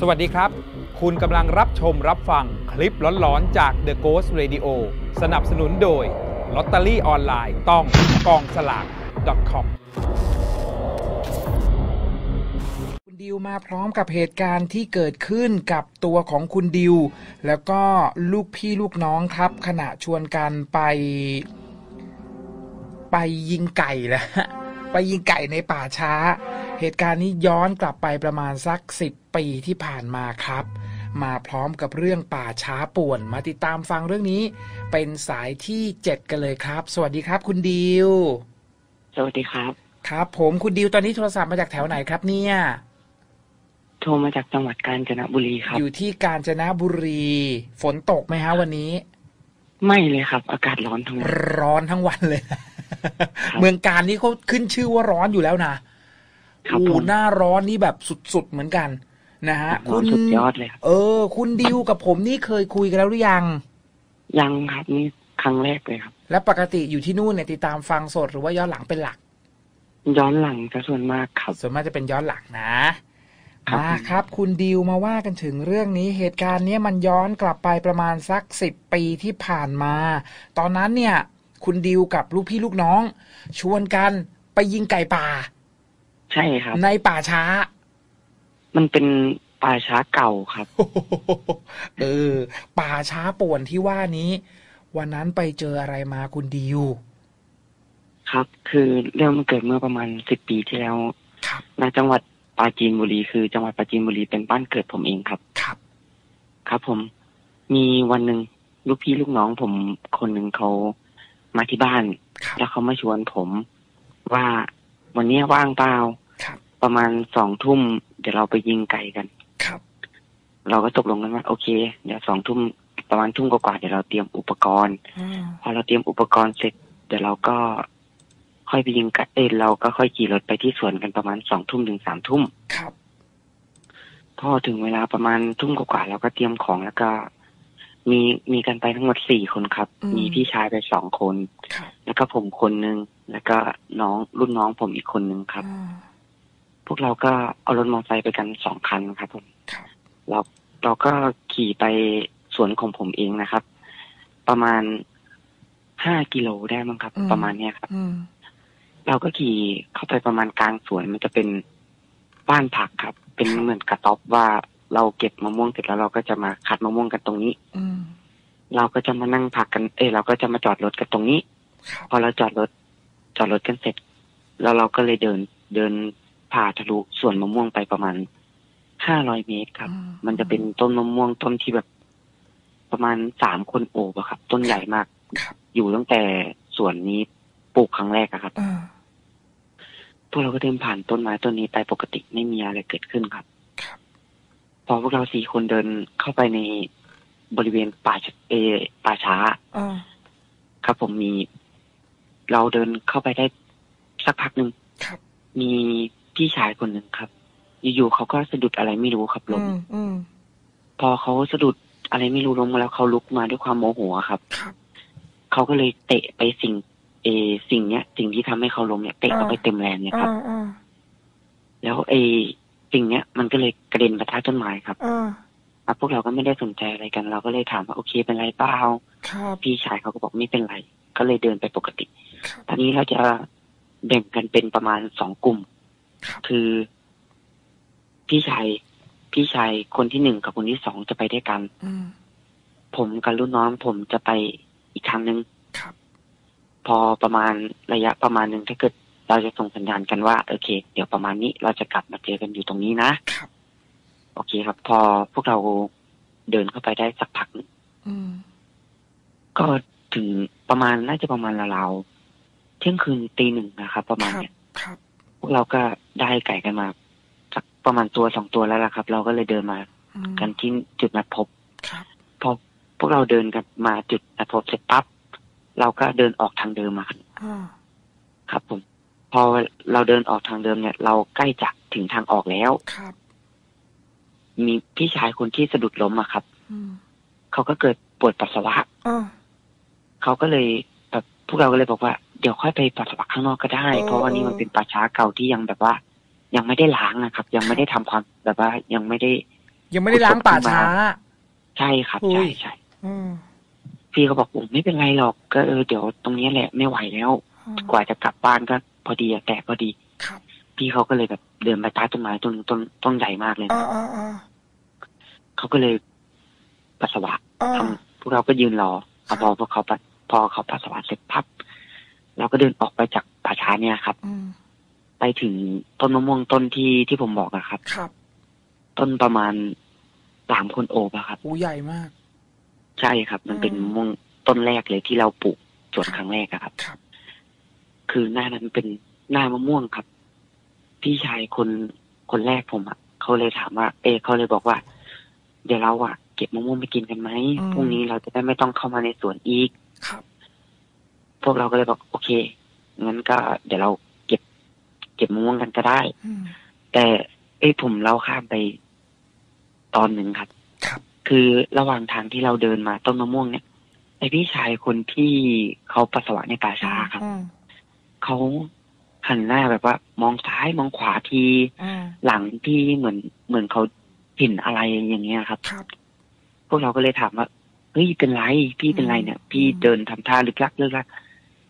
สวัสดีครับ คุณกำลังรับชมรับฟังคลิปหลอนๆจาก The Ghost Radio สนับสนุนโดยลอตเตอรี่ออนไลน์ต้องกองสลาก .com คุณดิวมาพร้อมกับเหตุการณ์ที่เกิดขึ้นกับตัวของคุณดิว แล้วก็ลูกพี่ลูกน้องครับ ขณะชวนกันไป ไปยิงไก่แหละ ไปยิงไก่ในป่าช้า เหตุการณ์นี้ย้อนกลับไปประมาณสักสิบปีที่ผ่านมาครับ มาพร้อมกับเรื่องป่าช้าป่วนมาติดตามฟังเรื่องนี้ เป็นสายที่เจ็ดกันเลยครับ สวัสดีครับ คุณดิว สวัสดีครับ ครับ ผมคุณดิวตอนนี้โทรศัพท์มาจากแถวไหนครับเนี่ยโทรมาจากจังหวัดกาญจนบุรีครับ อยู่ที่กาญจนบุรี ฝนตกไหมฮะวันนี้ ไม่เลยครับ อากาศร้อนทั้งวันร้อนทั้งวันเลย เมืองการนี่เขาขึ้นชื่อว่าร้อนอยู่แล้วนะครับโอ้ผมหน้าร้อนนี่แบบสุดๆเหมือนกันนะฮะร้อนสุดยอดเลยครับเออ คุณดิวกับผมนี่เคยคุยกันแล้วหรือยัง ยังครับนี่ครั้งแรกเลยครับ และปกติอยู่ที่นู่นเนี่ยติดตามฟังสดหรือว่าย้อนหลังเป็นหลัก ย้อนหลังจะส่วนมากครับส่วนมากจะเป็นย้อนหลังนะครับมาครับ คุณดิวมาว่ากันถึงเรื่องนี้เหตุการณ์เนี้ยมันย้อนกลับไปประมาณสักสิบปีที่ผ่านมา ตอนนั้นเนี่ย คุณดิวกับลูกพี่ลูกน้อง ชวนกันไปยิงไก่ป่า ใช่ครับ ในป่าช้า มันเป็นป่าช้าเก่าครับเออป่าช้าป่วนที่ว่านี้ วันนั้นไปเจออะไรมาคุณดิวครับ คือเรื่องมันเกิดเมื่อประมาณสิบปีที่แล้วครับณจังหวัดปราจีนบุรีคือจังหวัดปราจีนบุรีเป็นบ้านเกิดผมเองครับ ครับ ครับผม มีวันหนึ่งลูกพี่ลูกน้องผมคนหนึ่งเขา มาที่บ้านครับแล้วเขามาชวนผมว่าวันเนี้ยว่างเปล่าครับประมาณสองทุ่มเดี๋ยวเราไปยิงไก่กันครับ เราก็ตกลงกันว่าโอเค เดี๋ยวสองทุ่มประมาณทุ่มกว่าๆเดี๋ยวเราเตรียมอุปกรณ์อืมพอเราเตรียมอุปกรณ์เสร็จเดี๋ยวเราก็ค่อยไปยิงไก่เอยเราก็ค่อยขี่รถไปที่สวนกันประมาณสองทุ่มถึงสามทุ่มครับพอถึงเวลาประมาณทุ่มกว่าๆเราก็เตรียมของแล้วก็ มีมีกันไปทั้งหมดสี่คนครับ อืม มีพี่ชายไปสองคนครับแล้วก็ผมคนหนึ่งแล้วก็น้องรุ่นน้องผมอีกคนหนึ่งครับ อ่าพวกเราก็เอารถมอเตอร์ไซค์ไปกันสองคันครับผมครับเราเราก็ขี่ไปสวนของผมเองนะครับ ประมาณห้ากิโลได้มั้งครับ ประมาณเนี้ยครับ อืมเราก็ขี่เข้าไปประมาณกลางสวนมันจะเป็นบ้านผักครับ เป็นเหมือนกระต๊อบว่า เราเก็บมะม่วงเสร็จแล้วเราก็จะมาคัดมะม่วงกันตรงนี้ อืมเราก็จะมานั่งพักกัน เอ้ยเราก็จะมาจอดรถกันตรงนี้ครับพอเราจอดรถ จอดรถกันเสร็จ แล้วเราก็เลยเดิน เดินผ่าทะลุสวนมะม่วงไปประมาณห้าร้อยเมตรครับอืมันจะเป็นต้นมะม่วงต้นที่แบบ ประมาณสามคนโอบอะครับ ต้นใหญ่มากครับอยู่ตั้งแต่สวนนี้ปลูกครั้งแรกอะครับอ่าพวกเราก็เดินผ่านต้นไม้ต้นนี้ไปปกติไม่มีอะไรเกิดขึ้นครับครับ พอพวกเราสี่คนเดินเข้าไปในบริเวณป่าชเออป่าช้าอ่าครับผมมี เราเดินเข้าไปได้สักพักหนึ่งครับมีพี่ชายคนหนึ่งครับ อยู่ๆเขาก็สะดุดอะไรไม่รู้ครับล้อืมมอืมพอเขาสะดุดอะไรไม่รู้ล้มแล้วเขาลุกมาด้วยความโมโหอะครับครับเขาก็เลยเตะไปสิ่ง เออสิ่งเนี้ย สิ่งที่ทำให้เขาล้มเนี่ยเตะเข้าไปเต็มแรงเนี่ยครับอ่าอ่าแล้วไอ้ สิ่งเนี้ยมันก็เลยกระเด็นมาทับต้นไม้ครับอ่าอะพวกเราก็ไม่ได้สนใจอะไรกัน เราก็เลยถามว่าโอเคเป็นไรเปล่าครับพี่ชายเขาก็บอกไม่เป็นไร ก็เลยเดินไปปกติครับตอนนี้เราจะแบ่งกันเป็นประมาณสองกลุ่มครับคือพี่ชายพี่ชายคนที่หนึ่งกับคนที่สองจะไปด้วยกันอืมผมกับรุ่นน้องผมจะไปอีกทางหนึ่งครับพอประมาณระยะประมาณหนึ่งถ้าเกิด เราจะส่งสัญญาณกันว่าโอเค เดี๋ยวประมาณนี้เราจะกลับมาเจอกันอยู่ตรงนี้นะครับโอเคครับ พอพวกเราเดินเข้าไปได้สักพักหนึ่งอืมก็ถึงประมาณน่าจะประมาณราวๆเที่ยงคืนตีหนึ่งนะครับ ประมาณครับเนี้ยครับพวกเราก็ได้ไก่กันมาสักประมาณตัวสองตัวแล้วล่ะครับ เราก็เลยเดินมาอืมกันที่จุดนัดพบครับพอพวกเราเดินกันมาจุดนัดพบเสร็จปั๊บเราก็เดินออกทางเดิมมาครับอ่าครับผม พอเราเดินออกทางเดิมเนี่ย เราใกล้จะถึงทางออกแล้วครับ มีพี่ชายคนที่สะดุดล้มอะครับอืมเขาก็เกิดปวดปัสสาวะอ่าเขาก็เลยแบบพวกเราก็เลยบอกว่าเดี๋ยวค่อยไปปัสสาวะข้างนอกก็ได้เออเพราะว่านี่มันเป็นป่าช้าเก่าที่ยังแบบว่า ยังไม่ได้ล้างนะครับ ยังไม่ได้ทำความแบบว่า ยังไม่ได้ ยังไม่ได้ล้างป่าช้า ใช่ครับอุ้ใช่ยใช่อืมพี่เขาบอกผมไม่เป็นไรหรอก ก็เออเดี๋ยวตรงนี้แหละไม่ไหวแล้ว กว่าจะกลับบ้านก็ พอดีอะแต่พอดีครับ พี่เขาก็เลยแบบเดินไปใต้ต้นไม้ต้นต้นต้นใหญ่มากเลยอ่านะอ่าอ่าเขาก็เลยปัสสาวะอ่าทำพวกเราก็ยืนรอเอาพอพวกเขาปัสพอเขาปัสสาวะเสร็จพับเราก็เดินออกไปจากป่าช้าเนี่ยครับอืมไปถึงต้นมะม่วงต้นที่ที่ผมบอกอะครับ ครับ ต้นประมาณสามคนโอบอะครับหูใหญ่มาก ใช่ครับ มันเป็นอืมมะม่วงต้นแรกเลยที่เราปลูกสวนครั้งแรกอะครับครับ คือหน้านั้นเป็นหน้ามะม่วงครับ พี่ชายคนคนแรกผมอะเขาเลยถามว่าเออเขาเลยบอกว่า เดี๋ยวเราอะเก็บมะม่วงไปกินกันไหมอืมพรุ่งนี้เราจะได้ไม่ต้องเข้ามาในสวนอีกครับ พวกเราก็เลยบอกโอเคงั้นก็ เดี๋ยวเราเก็บ เก็บมะม่วงกันก็ได้อืมแต่เอ้ยผมเล่าข้ามไปตอนหนึ่งครับ ครับ คือระหว่างทางที่เราเดินมาต้นมะม่วงเนี่ยไอพี่ชายคนที่เขาปัสสาวะในป่าช้าครับอืม เขาหันหน้าแบบว่า มองซ้ายมองขวาทีอืมหลังที่เหมือนเหมือนเขาเห็นอะไรอย่างเงี้ยครับครับ พวกเราก็เลยถามว่าเฮ้ยเป็นไรพี่เป็นไรเนี่ย พี่เดินทำท่าลึกลักลึกลัก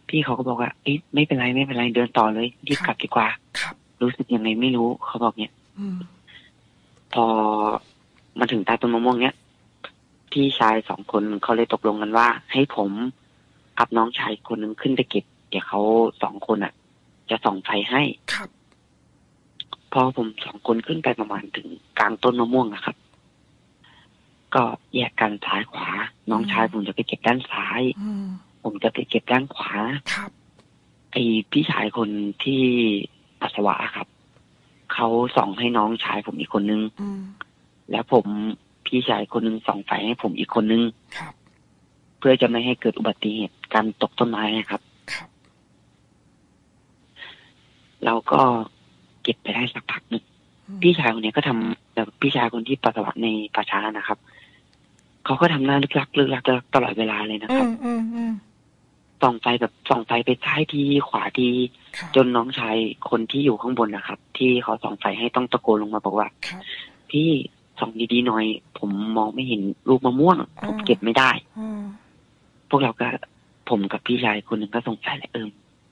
พี่เขาก็บอกว่าเอ้ยไม่เป็นไรไม่เป็นไรเดินต่อเลยรีบกลับดีกว่าครับรู้สึกยังไงไม่รู้เขาบอกเนี่ยอืมพอมาถึงใต้ต้นมะม่วงเนี้ยพี่ชายสองคนเขาเลยตกลงกันว่า ให้ผมกับน้องชายคนหนึ่งขึ้นไปเก็บ เดี๋ยวเขาสองคนอะ จะส่องไฟให้ครับ พอผมสองคนขึ้นไปประมาณถึงกลางต้นมะม่วงนะครับ ก็แยกกันซ้ายขวา น้องชายผมจะไปเก็บด้านซ้ายอืมผมจะไปเก็บด้านขวาครับไอพี่ชายคนที่ปัสสาวะครับเขาส่องให้น้องชายผมอีกคนนึงอืมแล้วผมพี่ชายคนหนึงส่องไฟให้ผมอีกคนนึงครับ เพื่อจะไม่ให้เกิดอุบัติเหตุการตกต้นไม้นะครับ ครับ เราก็เก็บไปได้สักพักหนึ่งอืมพี่ชายคนนี้ก็ทำแบบพี่ชายคนที่ปัสสาวะในป่าช้านะครับเขาก็ทำหน้าลึกลักลึกลักตลอดเวลาเลยนะคอืรับมอืมอืมส่องไฟแบบส่องไฟไปซ้ายทีขวาทีครับจนน้องชายคนที่อยู่ข้างบนนะครับ ที่เขาส่องไฟให้ต้องตะโกนลงมาบอกว่าครับพี่ส่องดีๆหน่อย ผมมองไม่เห็นลูกมะม่วง ผมอ่าเก็บไม่ได้อืมพวกเราก็ผมกับพี่ชายคนหนึ่งก็สงสัยแหละเออ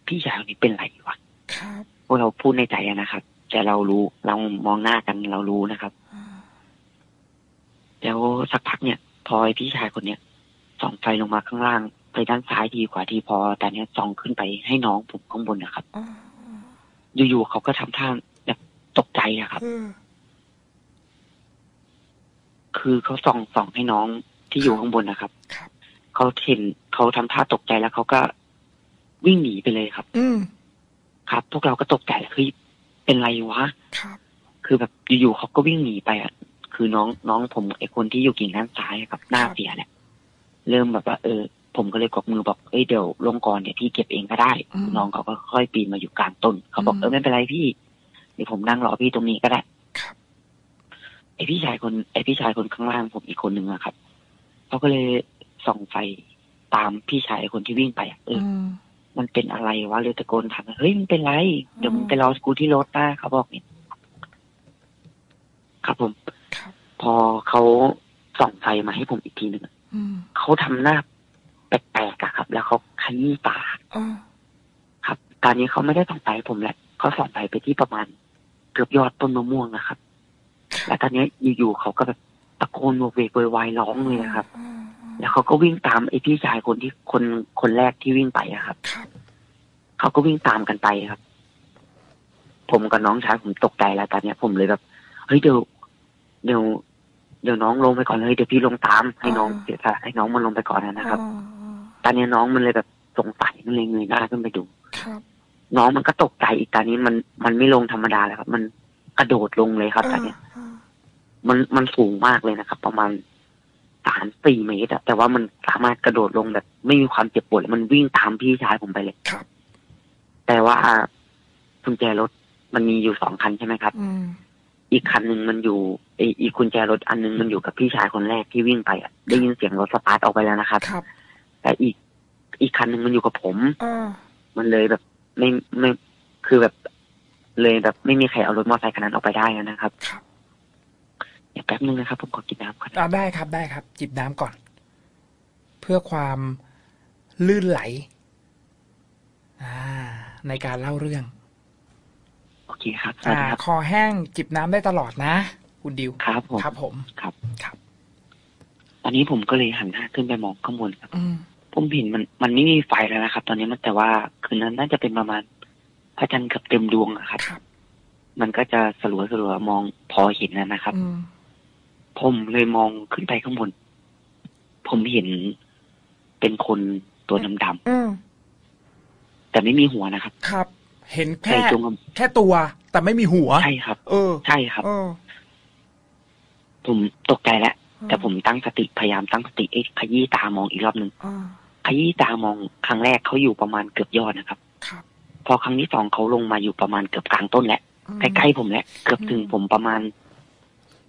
พี่ชายคนนี้เป็นไรวะครับพ วกเราพูดในใจอะนะครับแต่เรารู้เรามองหน้ากันเรารู้นะครับอ่าแล้วสักพักเนี่ย พอไอ้พี่ชายคนเนี้ยส่องไฟลงมาข้างล่าง ไปด้านซ้ายดีกว่าทีพอ แต่เนี้ยส่องขึ้นไปให้น้องผมข้างบนนะครับอ่าอยู่ๆเขาก็ทำท่าแบบตกใจอะครับเออคือเขาส่องส่องให้น้องที่อยู่ข้างบนนะครับครับเขาเห็นเขาทำท่าตกใจแล้วเขาก็วิ่งหนีไปเลยครับ อืม ครับ พวกเราก็ตกใจเฮ้ยเป็นไรวะครับ คือแบบอยู่ๆเขาก็วิ่งหนีไปอะ คือน้องน้องผมไอคนที่อยู่กิ่งด้านซ้ายอะครับหน้าเสียแหละเริ่มแบบว่าเออ ผมก็เลยกดมือบอกเอ้ยเดี๋ยวลงก่อนเดี๋ยวพี่เก็บเองก็ได้อืมน้องเขาก็ค่อยปีนมาอยู่กลางต้นเขาบอกอืมเออไม่เป็นไรพี่เดี๋ยวผมนั่งรอพี่ตรงนี้ก็ได้ครับไอพี่ชายคนไอพี่ชายคนข้างล่างผมอีกคนหนึ่งอะครับเขาก็เลยส่องไฟตามพี่ชายคนที่วิ่งไปอะเอออื มมันเป็นอะไรวะเลยตะโกนถามว่าเฮ้ยมันเป็นไร เดี๋ยวมึงอืมไปรอกูที่รถนะเขาบอกเนี่ยครับผมครับพอเขาส่องไฟมาให้ผมอีกทีหนึ่งอะอืมเขาทำหน้าแปลกๆอะครับ แล้วเขาขยี้ตาอ่าครับตอนนี้เขาไม่ได้ส่องไฟให้ผมแหละเขาส่องไฟไปที่ประมาณ เกือบยอดต้นมะม่วงนะครับ แล้วตอนนี้อยู่ๆเขาก็แบบตะโกนโวกเวกโวยวายร้องเลยนะครับอ่าอ่า แล้วเขาก็วิ่งตามไอ้พี่ชายคนที่คนคนแรกที่วิ่งไปอะครับครับเขาก็วิ่งตามกันไปครับ ผมกับน้องชายผมตกใจแล้วตอนเนี้ย ผมเลยแบบเฮ้ยเดี๋ยวเดี๋ยวเดี๋ยวน้องลงไปก่อนเลยเดี๋ยวพี่ลงตามให้น้องเสียสละให้น้องมันลงไปก่อนนะครับอ่าตอนนี้น้องมันเลยแบบสงสัยมันเลยเงยหน้าขึ้นไปดูครับน้องมันก็ตกใจอีกตอนนี้มันมันไม่ลงธรรมดาแล้วครับ มันกระโดดลงเลยครับตอนเนี้ยอ่ามันมันสูงมากเลยนะครับ ประมาณ สามสี่เมตรอะแต่ว่ามันสามารถกระโดดลงแบบ ไม่มีความเจ็บปวดเลยมันวิ่งตามพี่ชายผมไปเลยครับ แต่ว่ากุญแจรถมันมีอยู่สองคันใช่ไหมครับอืมอีกคันหนึ่งมันอยู่ไออีกกุญแจรถอันหนึงมันอยู่กับพี่ชายคนแรกที่วิ่งไปอะได้ยินเสียงรถสตาร์ทออกไปแล้วนะครับครับแต่อีกอีกคันหนึ่งมันอยู่กับผมอ่ามันเลยแบบไม่ไม่คือแบบ เลยแบบไม่มีใครเอารถมอเตอร์ไซค์คันนั้นออกไปได้นะครับครับ เดี๋ยวแป๊บนึงนะครับ ผมขอกินน้ำก่อนอ่าได้ครับได้ครับ จิบน้ำก่อน เพื่อความลื่นไหล อ่า ในการเล่าเรื่อง โอเคครับสวัสอ่าดีครับคอแห้งจิบน้ำได้ตลอดนะ คุณดิวครับผมครับผมครับครับตอนนี้ผมก็เลยหันหน้าขึ้นไปมองข้างบนครับอืมผมเห็นมันมันไม่มีไฟแล้วนะครับ ตอนนี้มันแต่ว่าคืนนั้นน่าจะเป็นประมาณพระจันทร์เกือบเต็มดวงอะครับครับ มันก็จะสลัวสลัวๆมองพอเห็นนะนะครับอืม ผมเลยมองขึ้นไปข้างบน ผมเห็นเป็นคนตัวดำอืมๆแต่ไม่มีหัวนะครับ ครับ เห็นใส่แค่จงกระแค่ตัว แต่ไม่มีหัว ใช่ครับ เออใช่ครับ เออ ผมตกใจแล้วแต่ผมตั้งสติพยายามตั้งสติเอ๊ะขยี้ตามองอีกรอบหนึ่งอ่าขยี้ตามองครั้งแรกเขาอยู่ประมาณเกือบยอดนะครับ ครับพอครั้งที่สองเขาลงมาอยู่ประมาณเกือบกลางต้นแล้วอืม ใกล้ๆผมแล้วเกือบถึงอืมผมประมาณ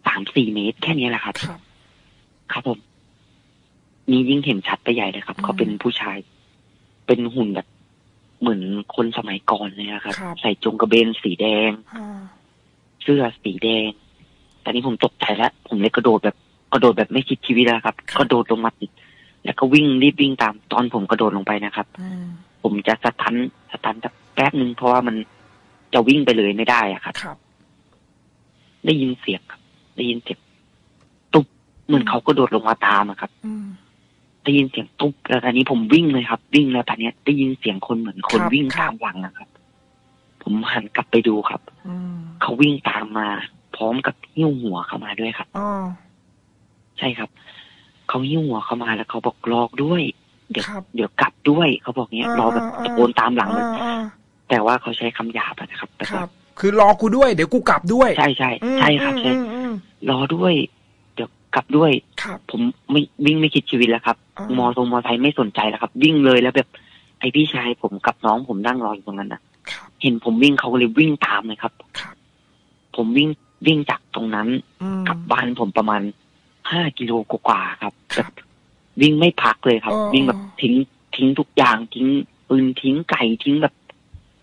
สามสี่เมตร แค่นี้แหละครับ ครับ ครับผม นี่ยิ่งเห็นชัดไปใหญ่เลยครับอืมเขาเป็นผู้ชาย เป็นหุ่นแบบ เหมือนคนสมัยก่อนเลยนะครับครับใส่จงกระเบนสีแดงอ่าเสื้อสีแดงแต่นี้ผมตกใจแล้ว ผมเลยกระโดดแบบกระโดดแบบไม่คิดชีวิตแล้วครับ กระโดดลงมาติดแล้วก็วิ่งรีบวิ่งตามตอนผมกระโดดลงไปนะครับอืมผมจะสตันสตันสักแป๊บหนึ่งเพราะว่ามันจะวิ่งไปเลยไม่ได้อะครับครับได้ยินเสียงครับ ได้ยินเสียงตุ๊บเหมือนเขากระโดดลงมาตามอะครับอืมได้ยินเสียงตุ๊บแล้วตอนนี้ผมวิ่งเลยครับ วิ่งแล้วตอนนี้ยได้ยินเสียงคนเหมือนคนครับวิ่งครับตามหลังนะครับ ผมหันกลับไปดูครับอืมเขาวิ่งตามมา พร้อมกับหิ้วหัวเข้ามาด้วยครับอ๋อใช่ครับเขาหิ้วหัวเข้ามาแล้วเขาบอกรอกด้วย เดี๋ยวครับเดี๋ยวกลับด้วยเขาบอกเนี้ยรอแบบตะโกนตามหลังเลยอ่าอ่าแต่ว่าเขาใช้คำหยาบอะนะครับแต่คว่ารับ คือรอกูด้วย เดี๋ยวกูกลับด้วย ใช่ใช่อืมใช่ครับใช่อืมอืมรอด้วย เดี๋ยวกลับด้วยครับผมไม่วิ่งไม่คิดชีวิตแล้วครับอ่ามมอทรงมอไซค์ไม่สนใจแล้วครับ วิ่งเลยแล้วแบบไอพี่ชายผมกับน้องผมนั่งรออยู่ตรงนั้นนะครับเห็นผมวิ่งเขาก็เลยวิ่งตามเลยครับครับผมวิ่งวิ่งจากตรงนั้นอืมกลับบ้านผมประมาณห้ากิโลกว่าๆครับคแบรับบวิ่งไม่พักเลยครับอ๋อวิ่งแบบทิ้งทิ้งทุกอย่างทิ้งปืนทิ้งไก่ทิ้งแบบ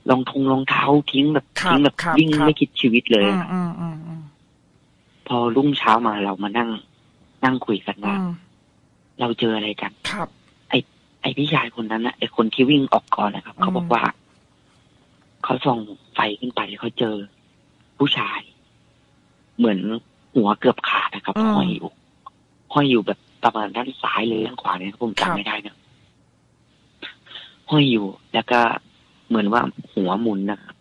รองทงรองเท้าทิ้งแบบครับทิ้งแบบครับวิ่งครับไม่คิดชีวิตเลยอืมครับอืมอืมอืมพอรุ่งเช้ามาเรามานั่ง นั่งคุยกันอืว่ามเราเจออะไรกันครับไอพี่ชายคนนั้นนะไอคนที่วิ่งออกก่อนนะครับอืมเขาบอกว่า เขาส่องไฟขึ้นไปเขาเจอ ผู้ชาย เหมือนหัวเกือบขาดนะครับห้อยอยู่ห้อยอยู่แบบประมาณด้านซ้ายหรือด้านขวาเนี่ยผมจำไม่ได้นะห้อยอยู่แล้วก็ เหมือนว่าหัวหมุนนะครับ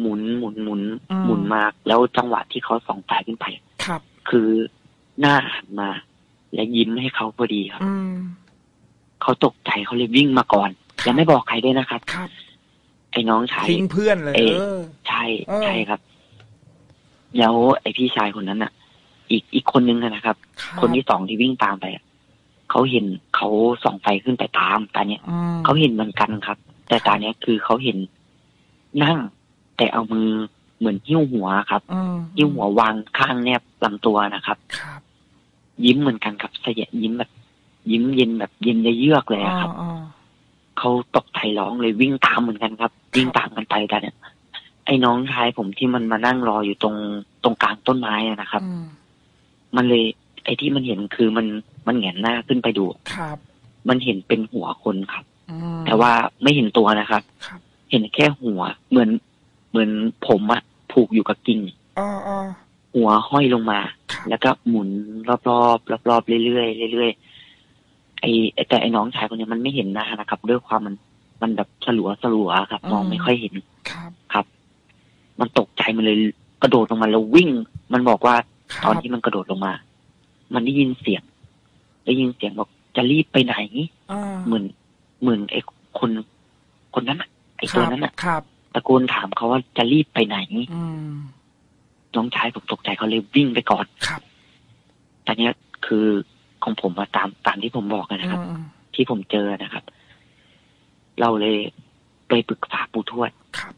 หมุนหมุนหมุนอืมหมุนมาก แล้วจังหวะที่เขาส่องไฟขึ้นไป ครับ คือหน้าหันมา และยิ้มให้เขาพอดีครับอืมเขาตกใจเขาเลยวิ่งมาก่อนครับยังไม่บอกใครด้วยนะครับครับไอ้น้องชายทิ้งเพื่อนเลยเอ่เอออใช่เออใช่ครับ แล้วไอ้พี่ชายคนนั้นน่ะ อีกอีกคนนึงอะนะครับรับ คนที่สองที่วิ่งตามไปอะเขาเห็นเขาส่องไฟขึ้นไปตามตาเนี้ยอืมเขาเห็นเหมือนกันครับ แต่ตาเนี้ยคือเขาเห็นนั่ง แต่เอามือเหมือนหิ้วหัวครับอืมหิ้วหัววางข้างแนบลำตัวนะครับครับ ยิ้มเหมือนกันครับเสยะยิ้มแบบ ยิ้มเย็นแบบเย็นเยือกเลยอะครับอ่าเขาตกใจร้องเลยวิ่งตามเหมือนกันครับ วิ่งตามกันไปแต่เนี่ยไอ้น้องชายผมที่มันมานั่งรออยู่ตรงตรงกลางต้นไม้อะนะครับอืมมันเลย ไอ้ที่มันเห็นคือมันมันแหงนหน้าขึ้นไปดูครับ มันเห็นเป็นหัวคนครับอืม แต่ว่าไม่เห็นตัวนะครับครับ เห็นแค่หัว เหมือนเหมือนผมอะผูกอยู่กับกิ่งอ่าอ่าหัวห้อยลงมาครับแล้วก็หมุนรอบๆรอบๆเรื่อยๆเรื่อยๆไอ้ไอ้แต่ไอ้น้องชายคนนี้มันไม่เห็นหน้านะครับ ด้วยความมันมันแบบสลัวสลัวๆครับ มองไม่ค่อยเห็นครับ มันตกใจมันเลยกระโดดลงมาแล้ววิ่ง มันบอกว่าคตรัอนบที่มันกระโดดลงมา มันได้ยินเสียง ได้ยินเสียงบอกจะรีบไปไหนอ่าเหมือน เหมือนไอ้คนคนนั้นน่ะไอ้ตัวนั้นน่ะครับตะโกนถามเขาว่าจะรีบไปไหนอืมน้องชายผมตกใจเขาเลยวิ่งไปก่อนครับแต่เนี้ยคือของผมมาตามตามที่ผมบอกนะครับอืมที่ผมเจอนะครับ เราเลยไปปรึกษาปู่ทวดครับ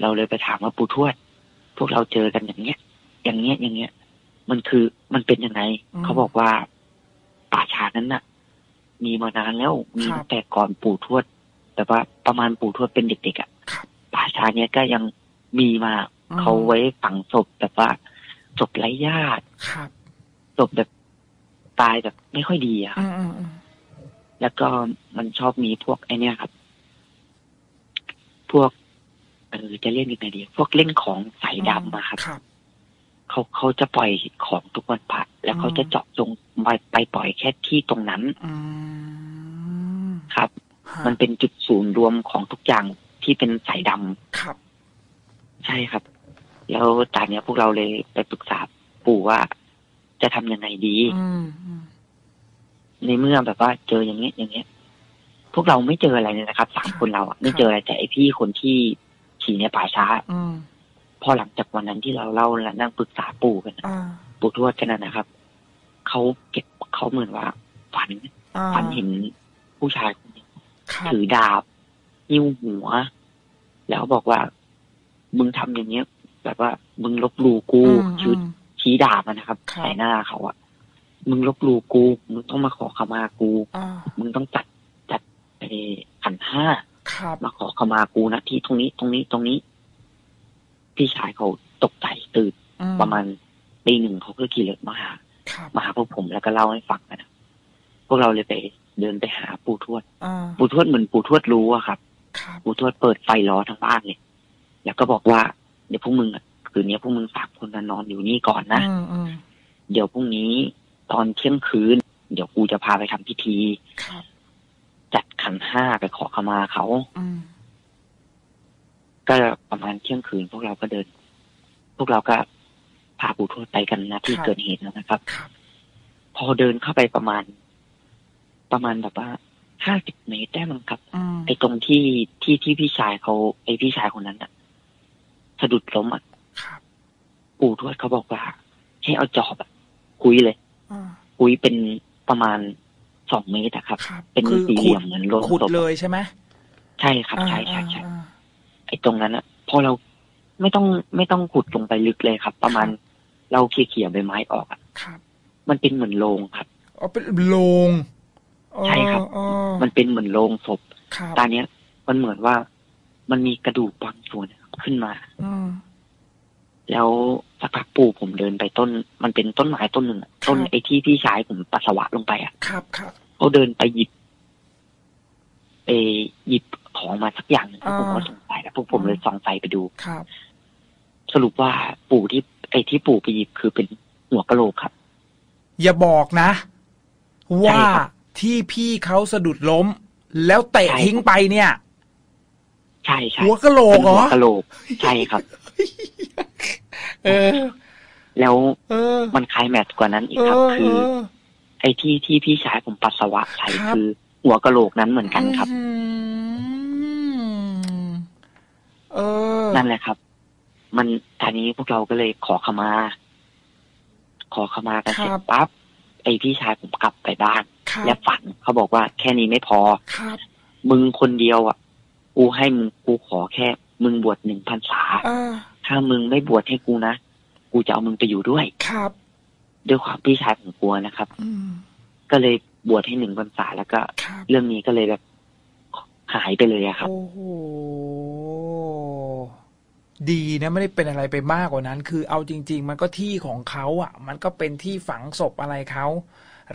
เราเลยไปถามว่าปู่ทวด พวกเราเจอกันอย่างเงี้ย อย่างเงี้ยอย่างเงี้ย มันคือมันเป็นยังไงอืมเขาบอกว่าป่าช้านั้นน่ะ มีมานานแล้วมีครับ ตั้งแต่ก่อนปู่ทวด แต่ว่าประมาณปู่ทวดเป็นเด็กๆอะครับป่าช้าเนี้ยก็ยังมีมาอืม เขาไว้ฝังศพแบบว่าศพไร้ญาติครับศพแบบตายแบบไม่ค่อยดีอะครับ อืมอืมอืมแล้วก็มันชอบมีพวกไอเนี้ยครับ พวกเออจะเรียกยังไงดี พวกเล่นของใส่ดำอะครับ ครับ เขาเขาจะปล่อยของทุกวันพระแล้วเขาจะเจาะจงไปไปปล่อยแค่ที่ตรงนั้นอืมครับฮะมันเป็นจุดศูนย์รวมของทุกอย่างที่เป็นสายดำครับ ใช่ครับ แล้วตอนเนี้ยพวกเราเลยไปปรึกษาปู่ว่า จะทำยังไงดีอืมอืมในเมื่อแบบว่าเจออย่างเงี้ยอย่างเงี้ย พวกเราไม่เจออะไรเลยนะครับสามคนเราอะไม่เจออะไรแต่ไอพี่คนที่ขี่ในป่าช้าอืม พอหลังจากวันนั้นที่เราเล่าและนั่งปรึกษาปู่กันอะอ่าปู่ทวดกันนะนะครับเขาเก็บเขาเหมือนว่า ฝันอ่าฝันเห็นผู้ชายคนหนึงครับถือดาบยิ้วหัว แล้วบอกว่า มึงทำอย่างเงี้ย แบบว่า มึงลบหลู่กูอืมชื่ออืมชี้ดาบอะนะครับครับใส่หน้าเขาอะมึงลบหลู่กู มึงต้องมาขอขมากูอ่ามึงต้องจัดจัดไอ้ขันห้าครับมาขอขมากูนะที่ตรงนี้ตรงนี้ตรงนี้ พี่ชายเขาตกใจตื่นอืประมาณตีหนึ่งเขาก็ขี่รถมาหาครับมาหาพวกผมแล้วก็เล่าให้ฟังกันนะพวกเราเลยไปเดินไปหาปู่ทวดอ่าปู่ทวดเหมือนปู่ทวดรู้อะครับครับปู่ทวดเปิดไฟล้อทั้งบ้านเลยแล้วก็บอกว่าเดี๋ยวพวกมึงอะคืนนี้พวกมึงสามคนน่ะนอนอยู่นี่ก่อนนะอืมอืมเดี๋ยวพรุ่งนี้ตอนเที่ยงคืน เดี๋ยวกูจะพาไปทำพิธีครับจัดขันห้าไปขอขมาเขาอืม ก็ประมาณเที่ยงคืน พวกเราก็เดิน พวกเราก็พาปู่ทวดไปกันนะที่เกิดเหตุแล้วนะครับครับพอเดินเข้าไปประมาณ ประมาณแบบว่าห้าสิบเมตรได้มั้งครับอืมไอ้ตรงที่ที่ที่พี่ชายเขาไอ้พี่ชายคนนั้นอะสะดุดล้มอะครับปู่ทวดเขาบอกว่า ให้เอาจอบอะคุยเลยอ่าคุยเป็นประมาณสองเมตรอะครับครับเป็นคือสี่เหขุลี่ดยมเหมือนโลงขุดศพเลยใช่ไหมใช่ครับอ่าใช่ใช่ใช่อ่า ไอ้ตรงนั้นอะพอเราไม่ต้องไม่ต้องขุดลงไปลึกเลยครับ ประมาณเราเคลียร์ๆใบไม้ออกอะครับ มันเป็นเหมือนโลงครับอ๋อเป็นโลงใช่ครับอ๋อมันเป็นเหมือนโลงศพครับตอนเนี้ยมันเหมือนว่ามันมีกระดูกบางส่วนขึ้นมาอืมแล้วสักพักปู่ผมเดินไปต้น มันเป็นต้นไม้ต้นหนึ่งอะต้นครับไอ้ที่พี่ชายผมปัสสาวะลงไปอะครับครับเขาเดินไปหยิบไปหยิบ ของมาสักอย่างหนึ่งแล้วผมก็สงสัยแล้วพวกผมเลยส่องไฟไปดูครับ สรุปว่าปู่ที่ไอ้ที่ปู่ไปหยิบคือเป็นหัวกะโหลกครับ อย่าบอกนะ ว่าใช่ครับที่พี่เขาสะดุดล้ม แล้วเตะใช่ทิ้งไปเนี่ย ใช่ใช่หัวกะโหลกเป็นเหรหัวอกะโหลกใช่ครับ เออ แล้วเออมันคลายแมทกว่านั้นอีกเอครับอคือ ไอ้ที่ที่พี่ชายผมปัสสาวะใส่ครับคือหัวกะโหลกนั้นเหมือนกันครับ อืม เออ นั่นแหละครับ มันตอนนี้พวกเราก็เลยขอขมา ขอขมากันเสร็จครับปั๊บไอพี่ชายผมกลับไปบ้านครับและฝันเขาบอกว่าแค่นี้ไม่พอครับมึงคนเดียวอะ กูให้มึงกูขอแค่ มึงบวชหนึ่งพรรษาอ่าถ้ามึงไม่บวชให้กูนะกูจะเอามึงไปอยู่ด้วยครับ ด้วยความพี่ชายผมกลัวนะครับอืมก็เลยบวชให้หนึ่งพรรษาแล้วก็ครับเรื่องนี้ก็เลยแบบ หายไปเลยอะครับ โอ้โห ดีนะไม่ได้เป็นอะไรไปมากกว่านั้น คือเอาจริง ๆ มันก็ที่ของเขาอะ มันก็เป็นที่ฝังศพอะไรเขา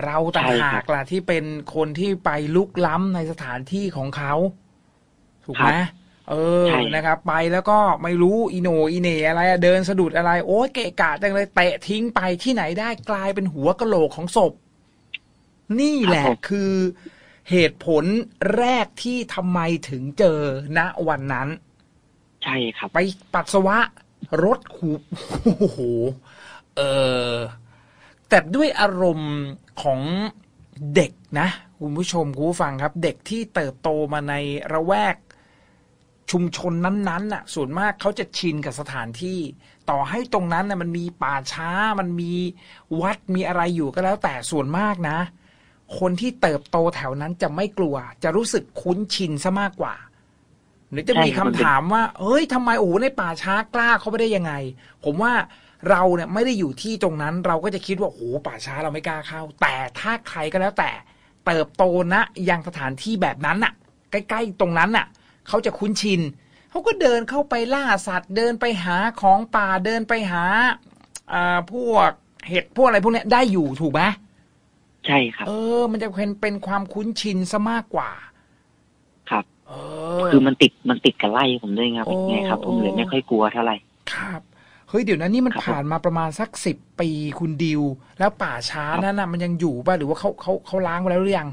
เราต่างใช่ครับหากล่ะที่เป็นคนที่ไปลุกล้ำในสถานที่ของเขาถูกไหมเออใช่นะครับ ไปแล้วก็ไม่รู้อีโหนอีเหนอะไรอะเดินสะดุดอะไร โอ้ยเกะกะจังเลยเตะทิ้งไปที่ไหนได้กลายเป็นหัวกะโหลกของศพ นี่แหละคือ เหตุผลแรกที่ทำไมถึงเจอณวันนั้น ใช่ครับ ไปปัสสาวะรถหูโอ้โหเออแต่ด้วยอารมณ์ของเด็กนะคุณผู้ชมคุณผู้ฟังครับ เด็กที่เติบโตมาในระแวกชุมชนนั้นๆน่ะ ส่วนมากเขาจะชินกับสถานที่ ต่อให้ตรงนั้นน่ะมันมีป่าช้ามันมีวัดมีอะไรอยู่ก็แล้วแต่ส่วนมากนะ คนที่เติบโตแถวนั้นจะไม่กลัว จะรู้สึกคุ้นชินซะมากกว่า หรือจะมีใช่คำมันเป็นถามว่า เอ้ยทำไมโอ้โหในป่าช้ากล้าเข้าไปได้ยังไง ผมว่าเราเนี่ยไม่ได้อยู่ที่ตรงนั้น เราก็จะคิดว่าโอ้โหป่าช้าเราไม่กล้าเข้า แต่ถ้าใครก็แล้วแต่ เติบโตนะยังสถานที่แบบนั้นน่ะ ใกล้ๆตรงนั้นน่ะ เขาจะคุ้นชินเขาก็เดินเข้าไปล่าสัตว์ เดินไปหาของป่าเดินไปหาอ่าพวกเห็ดพวกอะไรพวกเนี้ยได้อยู่ถูกไหม ใช่ครับ เออ มันจะเป็นเป็นความคุ้นชินซะมากกว่า ครับ เออ คือมันติดมันติดกับไล่ผมด้วยครับโอ้ไงครับ ผมเลยโอ้ไม่ค่อยกลัวเท่าไหร่ครับเฮ้ยเดี๋ยวนั้นนี่มันครับผ่านมาประมาณสักสิบปีคุณดิว แล้วป่าช้าครับนั้นน่ะมันยังอยู่ป่ะหรือว่าเขาเขาเขาล้างไปแล้วหรือยัง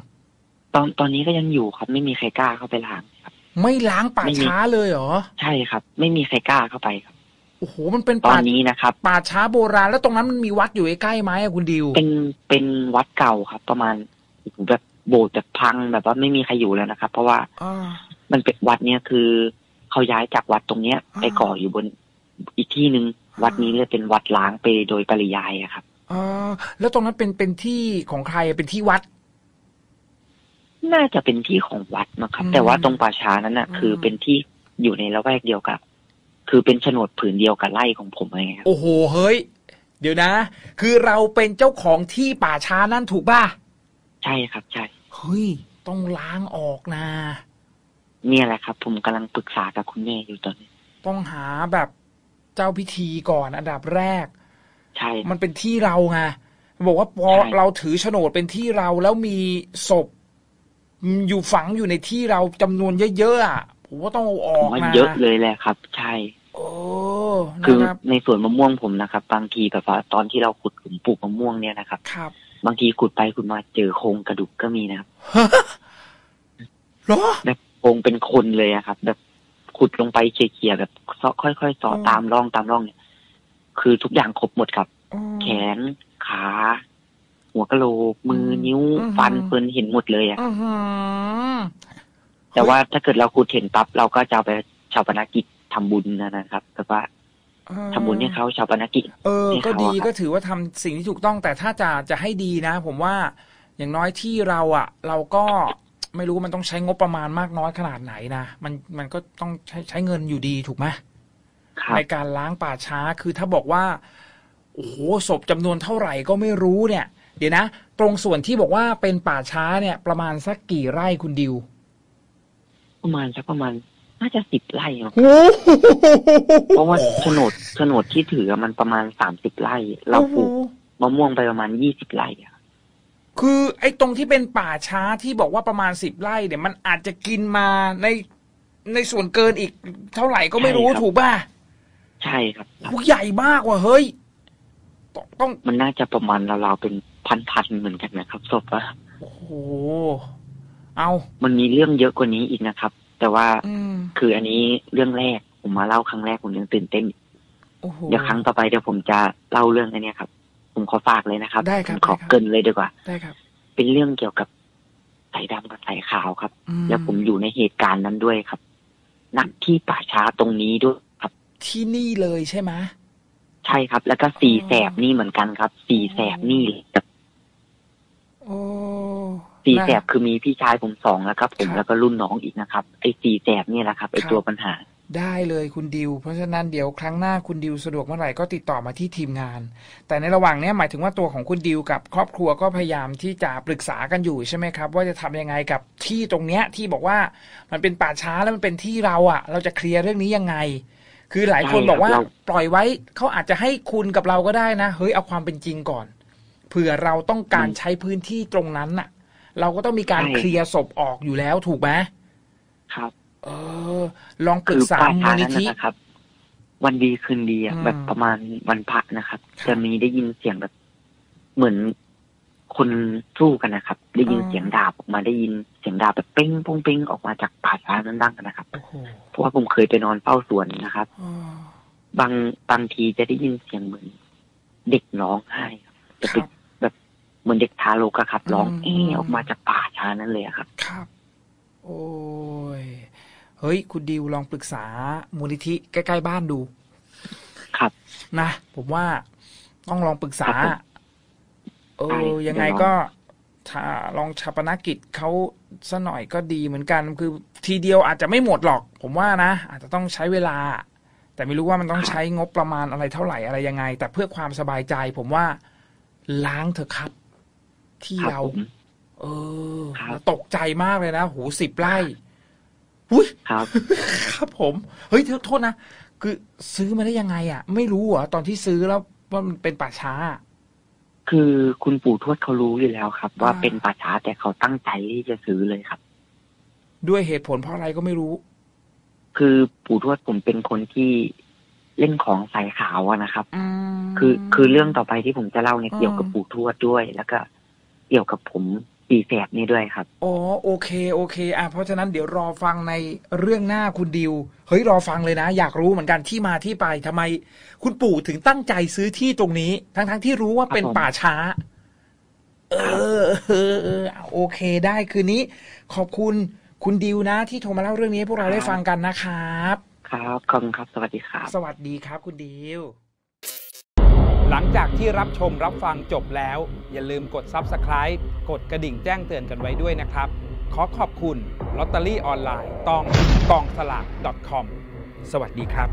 ตอนตอนนี้ก็ยังอยู่ครับไม่มีใครกล้าเข้าไปล้างครับ ไม่ล้างป่าไม่มีช้าเลยเหรอ ใช่ครับ ไม่มีใครกล้าเข้าไปครับ โอ้โหมันเป็นตอป่านนี้นะครับป่าช้าโบราณแล้วตรงนั้นมันมีวัดอยู่ใกล้ๆไหมอะคุณดิว เป็นเป็นวัดเก่าครับ ประมาณแบบโบสถ์แบบพังแบบว่าไม่มีใครอยู่แล้วนะครับ เพราะว่าอ่ามันเป็นวัดเนี้ยคือเขาย้ายจากวัดตรงเนี้ยอ่าไปก่ออยู่บนอีกที่หนึ่งอ่าวัดนี้เลยเป็นวัดล้างไปโดยปริยายอะครับอ่าแล้วตรงนั้นเป็นเป็นที่ของใครอะเป็นที่วัด น่าจะเป็นที่ของวัดนะครับอืมแต่ว่าตรงป่าช้านั้นน่ะอืมคือเป็นที่อยู่ในละแวกเดียวกับ คือเป็นโฉนดผืนเดียวกับไร่ของผมอะไรเงี้ยครับโอ้โหเฮ้ย เดี๋ยวนะ คือเราเป็นเจ้าของที่ป่าช้านั่นถูกป่ะใช่ครับใช่เฮ้ยต้องล้างออกนะ เนี่ยแหละครับ ผมกำลังปรึกษากับคุณแม่อยู่ตอนนี้ ต้องหาแบบเจ้าพิธีก่อนอันดับแรก ใช่ มันเป็นที่เราไงบอกว่าพอใช่เราถือโฉนดเป็นที่เราแล้วมีศพอยู่ฝังอยู่ในที่เราจำนวนเยอะๆอะ ผมว่าต้องเอาอผอมกว่านะเยอะเลยแหละครับ ใช่โอ้คือนะครับในสวนมะม่วงผมนะครับ บางทีแบบว่าตอนที่เราขุดหลุมปลูกมะม่วงเนี่ยนะครับ ครับ บางทีขุดไปขุดมาเจอโครงกระดูกก็มีนะครับเหรอแบบโครงเป็นคนเลยอะครับ แบบขุดลงไปเขี่ยๆแบบซอค่อยๆสออืมตามร่องตามร่องเนี่ย คือทุกอย่างครบหมดครับอืมแขนขา หัวกะโหลกมืออมนิ้วอืมฟันเฟินเห็นหมดเลยอะอื้อหือ แต่ว่าถ้าเกิดเราขุดเห็นปั๊บเราก็จะเอาไปชาวปนกิจทำบุญนะนะครับแบบว่าทำบุญให้เขาชาวปนกิจ เออให้ก็เขาดีอะครับก็ถือว่าทำสิ่งที่ถูกต้องแต่ถ้าจะจะให้ดีนะ ผมว่าอย่างน้อยที่เราอะ เราก็ไม่รู้มันต้องใช้งบประมาณมากน้อยขนาดไหนนะมันมันก็ต้องใช้ใช้เงินอยู่ดีถูกไหมครับในการล้างป่าช้าคือถ้าบอกว่าโอ้โหศพจำนวนเท่าไหร่ก็ไม่รู้เนี่ย เดี๋ยวนะ ตรงส่วนที่บอกว่าเป็นป่าช้าเนี่ย ประมาณสักกี่ไร่คุณดิว ประมาณสักประมาณน่าจะสิบไร่เนอะโอ้เพราะว่าโฉนดโฉนดที่ถือมันประมาณสามสิบไร่ เราปลูกมะม่วงไปประมาณยี่สิบไร่อะคือไอ้ตรงที่เป็นป่าช้าที่บอกว่าประมาณสิบไร่เนี่ยมันอาจจะกินมาในในส่วนเกินอีกเท่าไหร่ก็ไม่รู้ถูกป่ะ ใช่ครับโอ้ใหญ่มากว่ะเฮ้ยต้องต้องมันน่าจะประมาณราวๆเป็นพันๆเหมือนกันนะครับศพอะโอ้โห เอามันมีเรื่องเยอะกว่านี้อีกนะครับ แต่ว่าอืมคืออันนี้เรื่องแรกผมมาเล่าครั้งแรกผมยังตื่นเต้นโอ้โหเดี๋ยวครั้งต่อไปเดี๋ยวผมจะเล่าเรื่องอันเนี้ยครับ ผมขอฝากเลยนะครับได้ครับผมขอได้ครับเกรินเลยดีกว่าได้ครับ เป็นเรื่องเกี่ยวกับสายดำกับสายขาวครับอืแล้วผมอยู่ในเหตุการณ์นั้นด้วยครับณที่ป่าช้าตรงนี้ด้วยครับ ที่นี่เลยใช่ไหมใช่ครับ แล้วก็สี่อ๋อแสบนี่เหมือนกันครับ สี่แสบนี่แบบโอ้ สี่แสบนะคือมีพี่ชายผมสองแล้วครับ ผมครับแล้วก็รุ่นน้องอีกนะครับ ไอ้สี่แสบนี่แหละครับไอ้ครับตัวปัญหา ได้เลยคุณดิว เพราะฉะนั้นเดี๋ยวครั้งหน้าคุณดิวสะดวกเมื่อไหร่ก็ติดต่อมาที่ทีมงาน แต่ในระหว่างเนี้ยหมายถึงว่าตัวของคุณดิวกับครอบครัวก็พยายามที่จะปรึกษากันอยู่ใช่ไหมครับ ว่าจะทำยังไงกับที่ตรงเนี้ยที่บอกว่ามันเป็นป่าช้าแล้วมันเป็นที่เราอะ่ะ เราจะเคลียร์เรื่องนี้ยังไงคือหลายคนใช่ครับบอกว่าเราปล่อยไว้เขาอาจจะให้คุณกับเราก็ได้นะ เฮ้ยเอาความเป็นจริงก่อน เผื่อเราต้องการใช้พื้นที่ตรงนั้นน่ะ เราก็ต้องมีการเคลียร์ศพออกอยู่แล้วถูกไหมครับ เออ ลองปรึคืกอษาป่ามูช้าลนินั้นธินะครับ วันดีคืนดีอะอืมแบบประมาณวันพระนะครับครับ จะมีได้ยินเสียงแบบ เหมือนคนสู้กันนะครับ ได้ยินอ๋อเสียงดาบออกมาได้ยินเสียงดาบแบบเป้งปงเป้งออกมาจากป่าช้านั้นดังนะครับโอ้โหเพราะว่าผมเคยไปนอนเฝ้าสวนนะครับอ๋อบางบางทีจะได้ยินเสียงเหมือน เด็กร้องไห้ครับจะคเป็นรับแบบ เหมือนเด็กทารกอะครับร้องอืมเอออกมาจากป่าช้านั้นเลยอะครับ ครับ โอ้ยเฮ้ย คุณดิวลองปรึกษามูลนิธิใกล้ๆบ้านดู ครับ นะผมว่าต้องลองปรึกษาครับผมเอใช่อยังไงเดี๋ยวลองก็ถ้าลองชาปนกิจเขาซะหน่อยก็ดีเหมือนกัน คือทีเดียวอาจจะไม่หมดหรอก ผมว่านะ อาจจะต้องใช้เวลา แต่ไม่รู้ว่ามันต้องใช้งบประมาณอะไรเท่าไหร่อะไรยังไง แต่เพื่อความสบายใจ ผมว่าล้างเถอะครับ ที่ครับเราผมเออครับตกใจมากเลยนะโหสิบไร่อุ้ยครับ ครับผม เฮ้ยโทษนะ คือซื้อมาได้ยังไง อะ ไม่รู้เหรอตอนที่ซื้อแล้วว่ามันเป็นป่าช้า คือคุณปู่ทวดเขารู้อยู่แล้วครับ ว่าอ่าเป็นป่าช้าแต่เขาตั้งใจที่จะซื้อเลยครับ ด้วยเหตุผลเพราะอะไรก็ไม่รู้ คือปู่ทวดผมเป็นคนที่เล่นของใส่ขาวอะนะครับอืมคือคือเรื่องต่อไปที่ผมจะเล่าเนี่ยอ่าเกี่ยวกับปู่ทวดด้วย แล้วก็ เกี่ยวกับผมปีแฝดนี่ด้วยครับ อ๋อโอเคโอเค อะเพราะฉะนั้นเดี๋ยวรอฟังในเรื่องหน้าคุณดิว เฮ้ยรอฟังเลยนะ อยากรู้เหมือนกันที่มาที่ไปทำไม คุณปู่ถึงตั้งใจซื้อที่ตรงนี้ ทั้งทั้งที่รู้ว่าเป็นครับผมป่าช้า เออเออเอออะโอเคได้คืนนี้ ขอบคุณคุณดิวนะ ที่โทรมาเล่าเรื่องนี้ให้พวกเราได้ฟังกันนะครับ ครับขอบคุณครับ สวัสดีครับ สวัสดีครับ คุณดิว หลังจากที่รับชมรับฟังจบแล้ว อย่าลืมกด Subscribe กดกระดิ่งแจ้งเตือนกันไว้ด้วยนะครับ ขอขอบคุณลอตเตอรี่ออนไลน์ต้องกองสลาก .com สวัสดีครับ